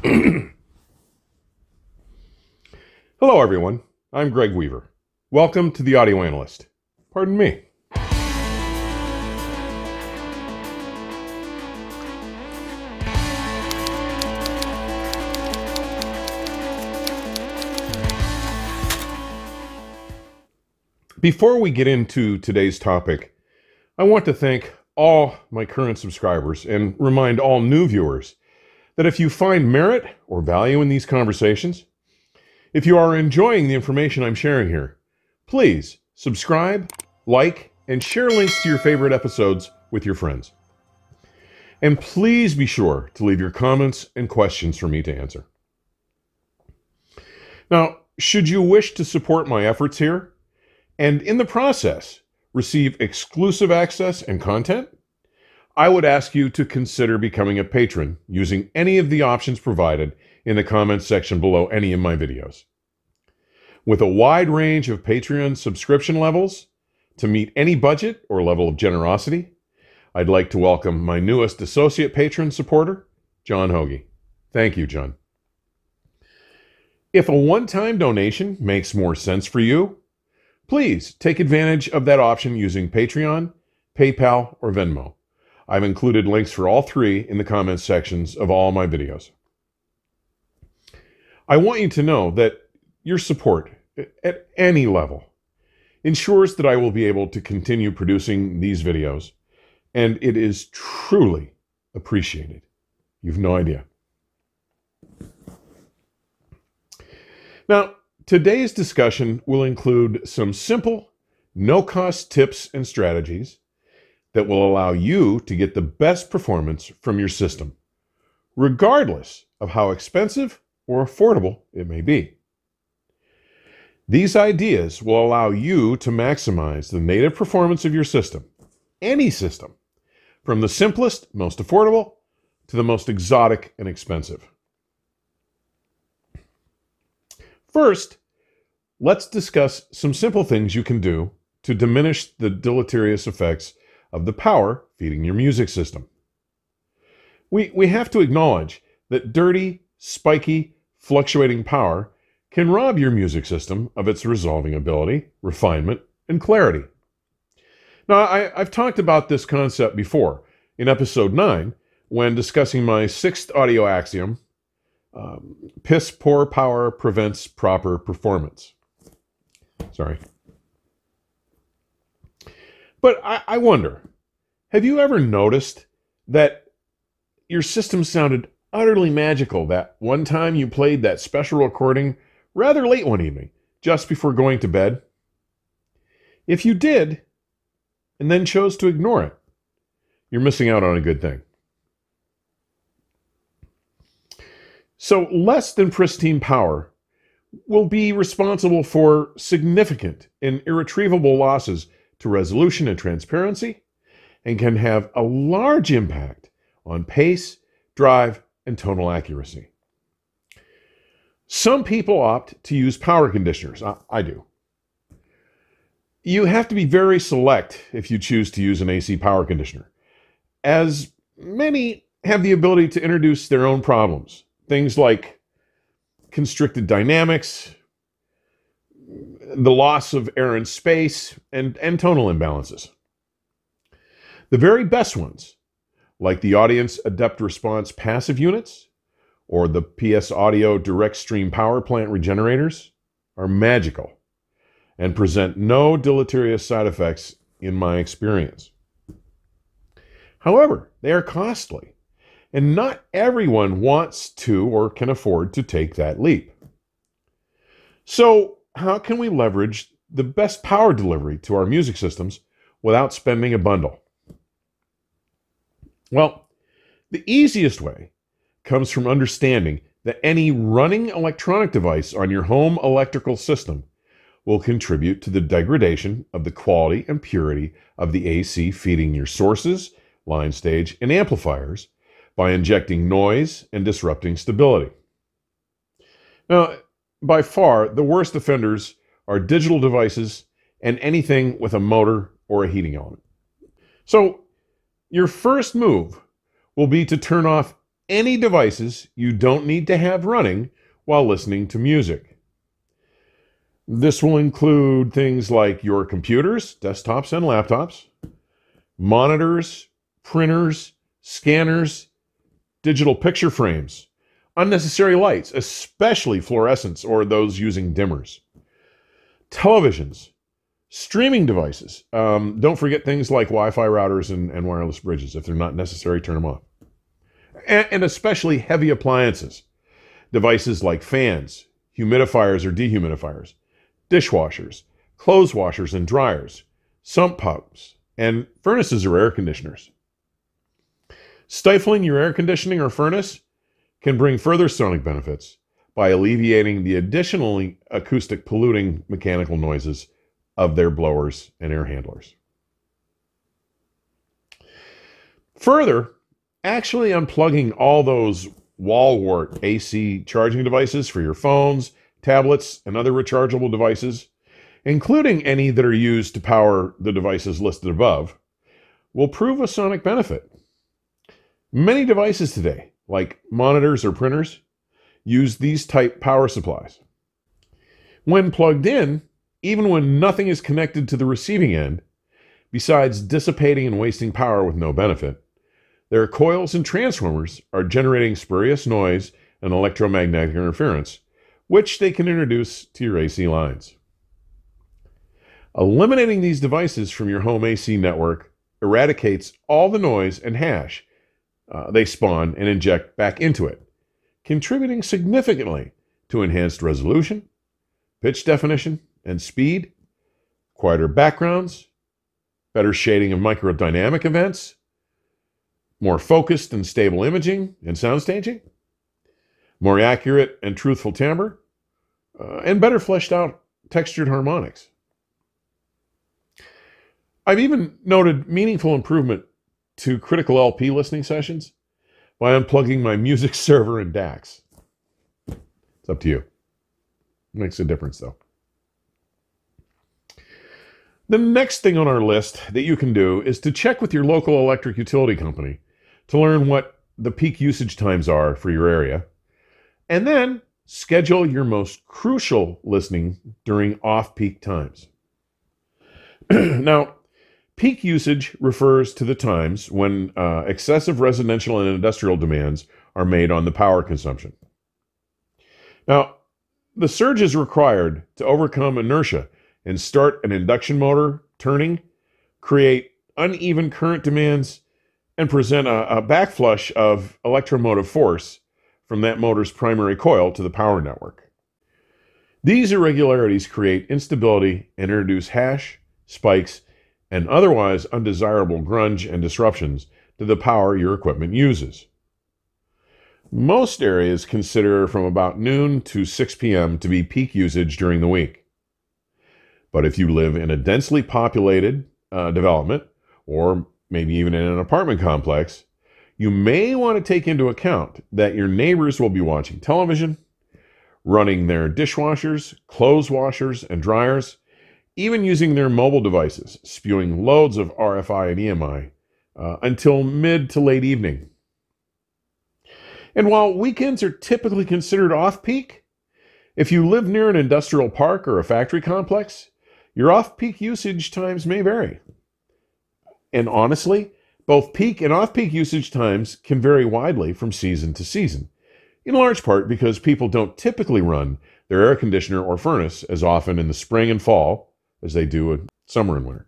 Hello, everyone. I'm Greg Weaver. Welcome to the Audio Analyst. Pardon me. Before we get into today's topic, I want to thank all my current subscribers and remind all new viewers that if you find merit or value in these conversations, if you are enjoying the information I'm sharing here, please subscribe, like, and share links to your favorite episodes with your friends. And please be sure to leave your comments and questions for me to answer. Now, should you wish to support my efforts here, and in the process receive exclusive access and content, I would ask you to consider becoming a patron using any of the options provided in the comments section below any of my videos. With a wide range of Patreon subscription levels to meet any budget or level of generosity, I'd like to welcome my newest associate patron supporter, John Hoagie. Thank you, John. If a one time donation makes more sense for you, Please take advantage of that option using Patreon, PayPal, or Venmo. I've included links for all three in the comments sections of all my videos. I want you to know that your support at any level ensures that I will be able to continue producing these videos, and it is truly appreciated. You've no idea. Now, Today's discussion will include some simple, no cost tips and strategies that will allow you to get the best performance from your system, regardless of how expensive or affordable it may be. These ideas will allow you to maximize the native performance of your system, any system, from the simplest, most affordable, to the most exotic and expensive. First, let's discuss some simple things you can do to diminish the deleterious effects of the power feeding your music system. We, we have to acknowledge that dirty, spiky, fluctuating power can rob your music system of its resolving ability, refinement, and clarity. Now, I, have talked about this concept before in episode 9 when discussing my sixth audio axiom um, piss poor power prevents proper performance. Sorry. But I, I wonder have you ever noticed that your system sounded utterly magical that one time you played that special recording rather late one evening, just before going to bed? If you did, and then chose to ignore it, you're missing out on a good thing. So, less than pristine power will be responsible for significant and irretrievable losses to resolution and transparency and can have a large impact on pace, drive, and tonal accuracy. Some people opt to use power conditioners. I, I, do. You have to be very select if you choose to use an AC power conditioner, as many have the ability to introduce their own problems. Things like constricted dynamics, the loss of air and space, and, and tonal imbalances. The very best ones, like the Audience Adept Response passive units or the PS Audio Direct Stream Power Plant regenerators, are magical and present no deleterious side effects in my experience. However, they are costly and not everyone wants to or can afford to take that leap. So, how can we leverage the best power delivery to our music systems without spending a bundle? Well, the easiest way comes from understanding that any running electronic device on your home electrical system will contribute to the degradation of the quality and purity of the AC feeding your sources, line stage, and amplifiers by injecting noise and disrupting stability. Now, by far, the worst offenders are digital devices and anything with a motor or a heating element. So, your first move will be to turn off any devices you don't need to have running while listening to music. This will include things like your computers, desktops, and laptops, monitors, printers, scanners, digital picture frames, unnecessary lights, especially fluorescents or those using dimmers, televisions, streaming devices. Um, don't forget things like Wi Fi routers and, and, wireless bridges. If they're not necessary, turn them off. And, and especially heavy appliances, devices like fans, humidifiers or dehumidifiers, dishwashers, clothes washers and dryers, sump pumps, and furnaces or air conditioners. Stifling your air conditioning or furnace can bring further sonic benefits by alleviating the additional acoustic polluting mechanical noises of their blowers and air handlers. Further, actually unplugging all those wall wart AC charging devices for your phones, tablets, and other rechargeable devices, including any that are used to power the devices listed above, will prove a sonic benefit. Many devices today, like monitors or printers, use these type power supplies. When plugged in, even when nothing is connected to the receiving end, besides dissipating and wasting power with no benefit, their coils and transformers are generating spurious noise and electromagnetic interference, which they can introduce to your AC lines. Eliminating these devices from your home AC network eradicates all the noise and hash uh, they spawn and inject back into it, contributing significantly to enhanced resolution, pitch definition, and speed, quieter backgrounds, better shading of microdynamic events, more focused and stable imaging and sound staging, more accurate and truthful timbre, uh, and better fleshed out textured harmonics. I've even noted meaningful improvement to critical LP listening sessions by unplugging my music server and DACs. It's up to you. Makes a difference though. The next thing on our list that you can do is to check with your local electric utility company to learn what the peak usage times are for your area. And then schedule your most crucial listening during off peak times. now, peak usage refers to the times when uh, excessive residential and industrial demands are made on the power consumption. Now, the surge is required to overcome inertia and start an induction motor turning, create uneven current demands, and present a, a backflush of electromotive force from that motor's primary coil to the power network. These irregularities create instability and introduce hash, spikes, and otherwise undesirable grunge and disruptions to the power your equipment uses. Most areas consider from about noon to 6 p.m. to be peak usage during the week. But if you live in a densely populated uh, development, or maybe even in an apartment complex, you may want to take into account that your neighbors will be watching television, running their dishwashers, clothes washers, and dryers, even using their mobile devices, spewing loads of RFI and EMI uh, until mid to late evening. And while weekends are typically considered off peak, if you live near an industrial park or a factory complex, your off peak usage times may vary. And honestly, both peak and off peak usage times can vary widely from season to season, in large part because people don't typically run their air conditioner or furnace as often in the spring and fall as they do in summer and winter.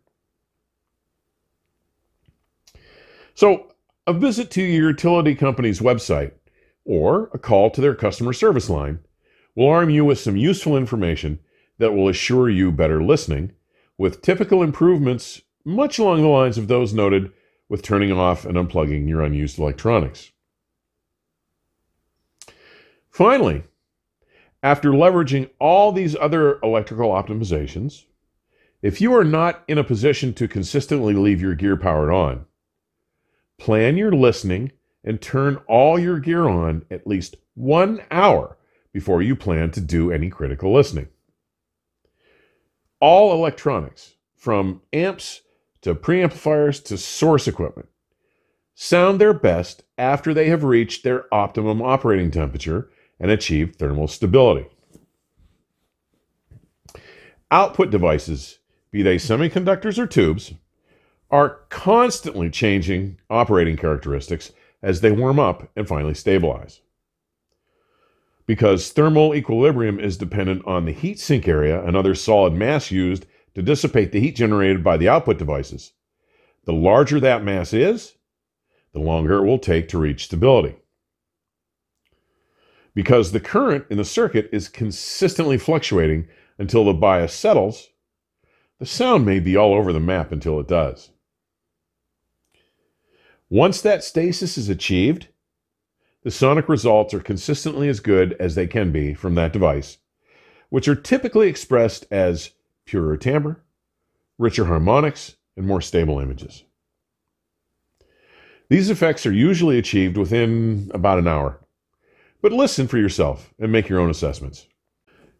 So, a visit to your utility company's website or a call to their customer service line will arm you with some useful information that will assure you better listening, with typical improvements much along the lines of those noted with turning off and unplugging your unused electronics. Finally, after leveraging all these other electrical optimizations, if you are not in a position to consistently leave your gear powered on, plan your listening and turn all your gear on at least one hour before you plan to do any critical listening all electronics, from amps to preamplifiers to source equipment, sound their best after they have reached their optimum operating temperature and achieved thermal stability. Output devices, be they semiconductors or tubes, are constantly changing operating characteristics as they warm up and finally stabilize. Because thermal equilibrium is dependent on the heat sink area and other solid mass used to dissipate the heat generated by the output devices. The larger that mass is, the longer it will take to reach stability. Because the current in the circuit is consistently fluctuating until the bias settles, the sound may be all over the map until it does. Once that stasis is achieved, the sonic results are consistently as good as they can be from that device, which are typically expressed as purer timbre, richer harmonics, and more stable images. These effects are usually achieved within about an hour, but listen for yourself and make your own assessments.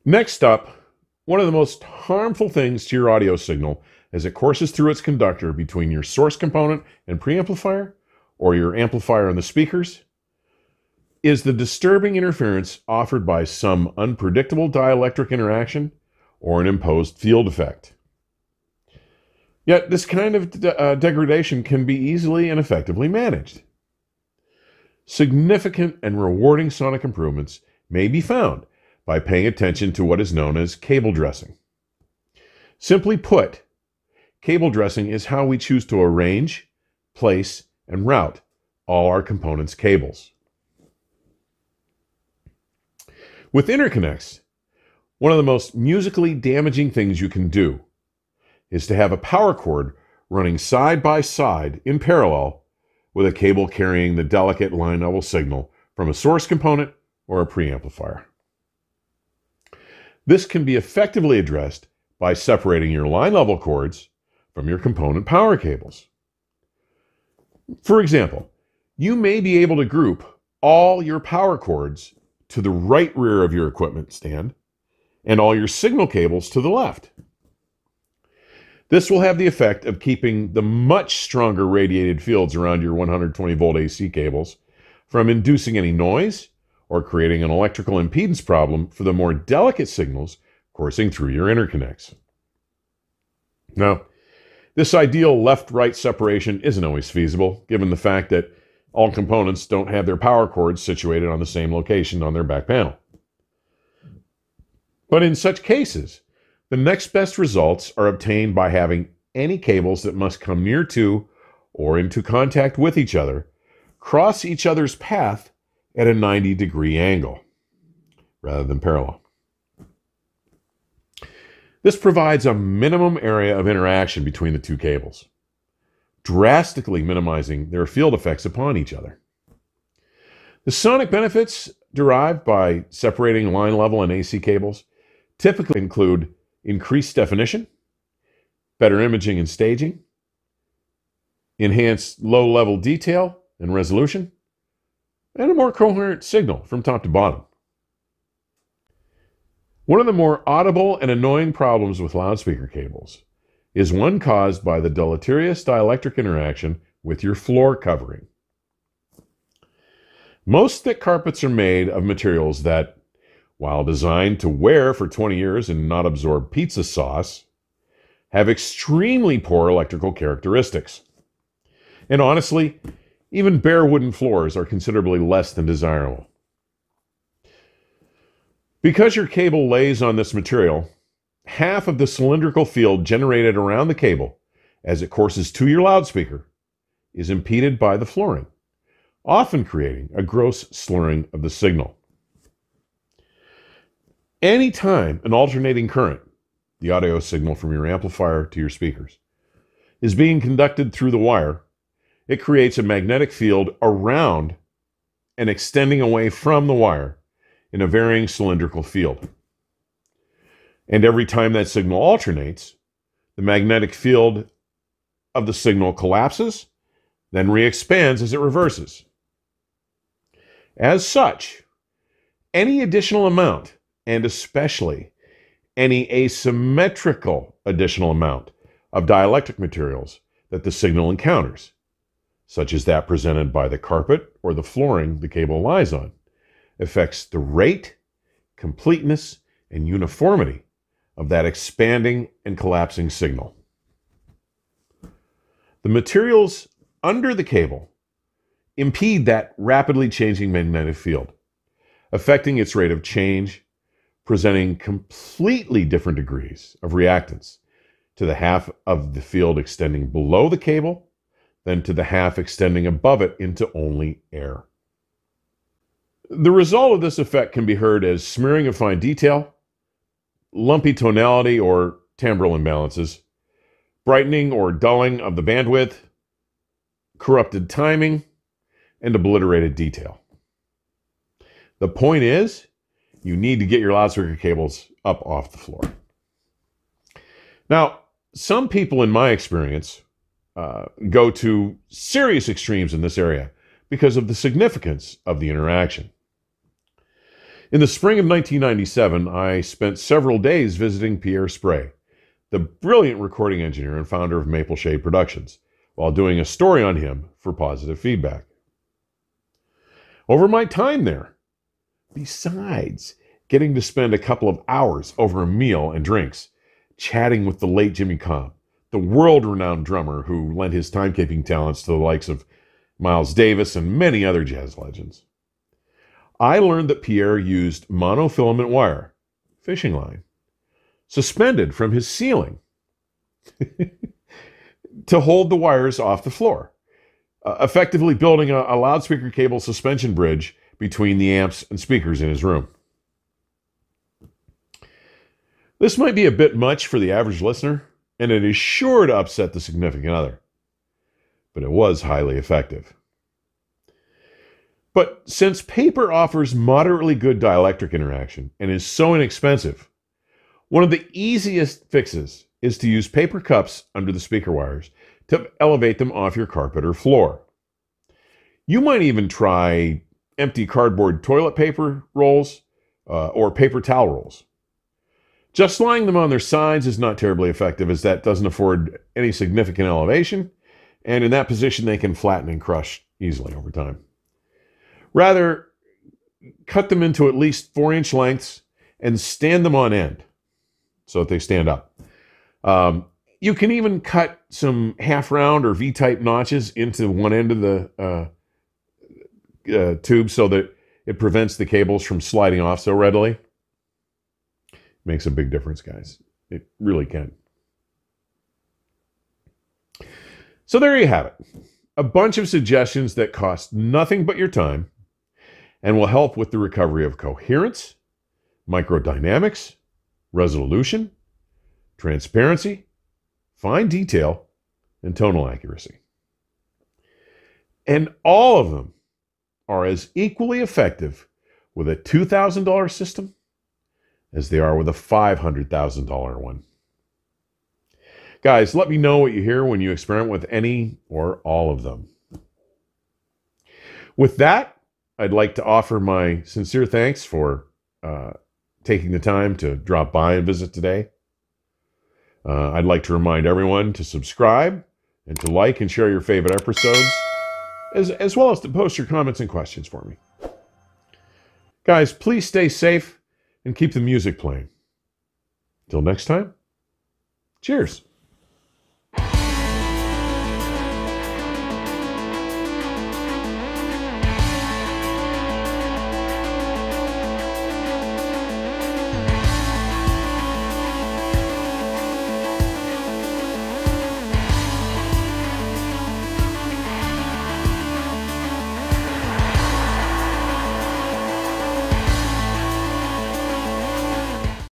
Next up, one of the most harmful things to your audio signal as it courses through its conductor between your source component and preamplifier, or your amplifier and the speakers, is the disturbing interference offered by some unpredictable dielectric interaction or an imposed field effect. Yet, this kind of de- uh, degradation can be easily and effectively managed. Significant and rewarding sonic improvements may be found by paying attention to what is known as cable dressing. Simply put, cable dressing is how we choose to arrange, place, and route all our components' cables. With interconnects, one of the most musically damaging things you can do is to have a power cord running side by side in parallel with a cable carrying the delicate line level signal from a source component or a preamplifier. This can be effectively addressed by separating your line level cords from your component power cables. For example, you may be able to group all your power cords to the right rear of your equipment stand and all your signal cables to the left. This will have the effect of keeping the much stronger radiated fields around your 120 volt AC cables from inducing any noise or creating an electrical impedance problem for the more delicate signals coursing through your interconnects. Now, this ideal left right separation isn't always feasible, given the fact that all components don't have their power cords situated on the same location on their back panel. But in such cases, the next best results are obtained by having any cables that must come near to or into contact with each other cross each other's path at a 90 degree angle rather than parallel. This provides a minimum area of interaction between the two cables, drastically minimizing their field effects upon each other. The sonic benefits derived by separating line level and AC cables typically include increased definition, better imaging and staging, enhanced low level detail and resolution, and a more coherent signal from top to bottom. One of the more audible and annoying problems with loudspeaker cables is one caused by the deleterious dielectric interaction with your floor covering. Most thick carpets are made of materials that while designed to wear for 20 years and not absorb pizza sauce, have extremely poor electrical characteristics. And honestly, even bare wooden floors are considerably less than desirable. Because your cable lays on this material, half of the cylindrical field generated around the cable as it courses to your loudspeaker is impeded by the flooring, often creating a gross slurring of the signal. Anytime an alternating current, the audio signal from your amplifier to your speakers, is being conducted through the wire, it creates a magnetic field around and extending away from the wire in a varying cylindrical field. And every time that signal alternates, the magnetic field of the signal collapses, then re expands as it reverses. As such, any additional amount and especially any asymmetrical additional amount of dielectric materials that the signal encounters such as that presented by the carpet or the flooring the cable lies on, affects the rate, completeness, and uniformity of that expanding and collapsing signal. The materials under the cable impede that rapidly changing magnetic field, affecting its rate of change, presenting completely different degrees of reactance to the half of the field extending below the cable than to the half extending above it into only air. The result of this effect can be heard as smearing of fine detail, lumpy tonality or timbral imbalances, brightening or dulling of the bandwidth, corrupted timing, and obliterated detail. The point is, you need to get your loudspeaker cables up off the floor. Now, some people, in my experience, uh, go to serious extremes in this area because of the significance of the interaction. In the spring of 1997, I spent several days visiting Pierre Sprey, the brilliant recording engineer and founder of Mapleshade Productions, while doing a story on him for positive feedback. Over my time there, besides getting to spend a couple of hours over a meal and drinks, chatting with the late Jimmy Cobb, the world renowned drummer who lent his timekeeping talents to the likes of Miles Davis and many other jazz legends. I learned that Pierre used monofilament wire, fishing line, suspended from his ceiling to hold the wires off the floor, uh, effectively building a, a loudspeaker cable suspension bridge between the amps and speakers in his room. This might be a bit much for the average listener, and it is sure to upset the significant other, but it was highly effective. But since paper offers moderately good dielectric interaction and is so inexpensive, one of the easiest fixes is to use paper cups under the speaker wires to elevate them off your carpet or floor. You might even try empty cardboard toilet paper rolls uh, or paper towel rolls. Just lying them on their sides is not terribly effective as that doesn't afford any significant elevation, and in that position they can flatten and crush easily over time. Rather, cut them into at least four inch lengths and stand them on end so that they stand up. Um, you can even cut some half round or V type notches into one end of the uh, uh, tube so that it prevents the cables from sliding off so readily makes a big difference, guys. It really can. So there you have it. A bunch of suggestions that cost nothing but your time and will help with the recovery of coherence, microdynamics, resolution, transparency, fine detail, and tonal accuracy. And all of them are as equally effective with a $2,000 system as they are with a $500,000 one. Guys, let me know what you hear when you experiment with any or all of them. With that, I'd like to offer my sincere thanks for uh, taking the time to drop by and visit today. Uh, I'd like to remind everyone to subscribe and to like and share your favorite episodes, as, as well as to post your comments and questions for me. Guys, please stay safe and keep the music playing. Till next time, cheers.